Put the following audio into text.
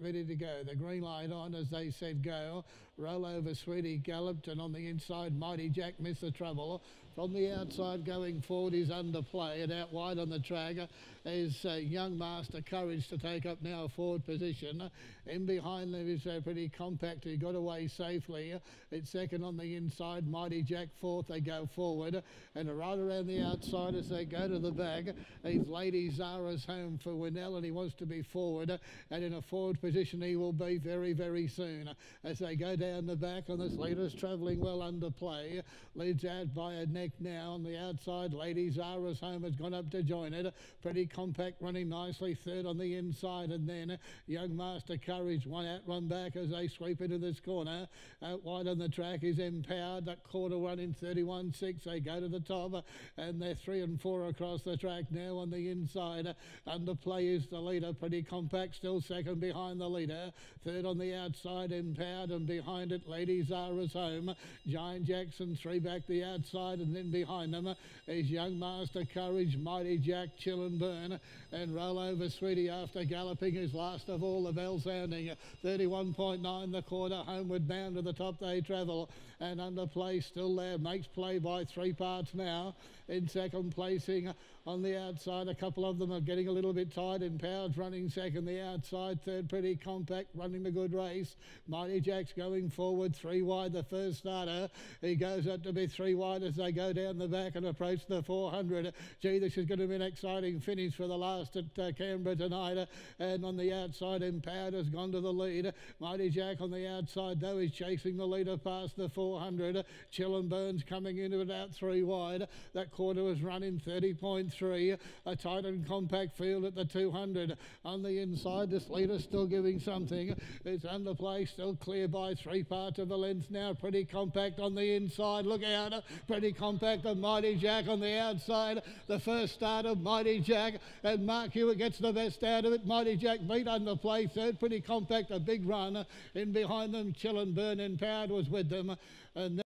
ready to go. The green light on as they said go. Roll over, Sweetie galloped, and on the inside, Mighty Jack missed the trouble. From the outside going forward is underplay, and out wide on the track is uh, Young Master Courage to take up now a forward position. In behind them is uh, pretty compact. He got away safely. It's second on the inside, Mighty Jack fourth. They go forward, and right around the outside as they go to the back. He's Lady Zara's home for Winnell, and he wants to be forward, and in a forward forward position he will be very, very soon. As they go down the back on this leader's travelling well under play. Leads out by a neck now on the outside. Lady Zara's home has gone up to join it. Pretty compact running nicely. Third on the inside and then Young Master Courage one out, one back as they sweep into this corner. Out wide on the track is Empowered. That quarter one in 31-6. They go to the top and they're three and four across the track now on the inside. Under play is the leader. Pretty compact. Still second behind behind the leader. Third on the outside, Empowered, and behind it, Lady Zara's home. Giant Jackson, three back the outside, and then behind them is Young Master Courage, Mighty Jack, Chill and Burn, and Roll Over Sweetie after galloping is last of all, the bell sounding. 31.9 the quarter, homeward bound to the top they travel, and under play still there, makes play by three parts now. In second placing on the outside, a couple of them are getting a little bit tight, Empowered running second, the outside, third pretty compact, running a good race. Mighty Jack's going forward, three wide, the first starter. He goes up to be three wide as they go down the back and approach the 400. Gee, this is going to be an exciting finish for the last at uh, Canberra tonight. And on the outside, Empowered has gone to the lead. Mighty Jack on the outside, though, is chasing the leader past the 400. Chill and Burns coming into it out three wide. That quarter was running 30.3. A tight and compact field at the 200. On the inside, this leader still giving something. It's under play, still clear by three parts of the length now. Pretty compact on the inside. Look out. Uh, pretty compact of Mighty Jack on the outside. The first start of Mighty Jack. And Mark Hewitt gets the best out of it. Mighty Jack beat under play third. Pretty compact, a big run. In behind them, Chill and Burn Empowered was with them. And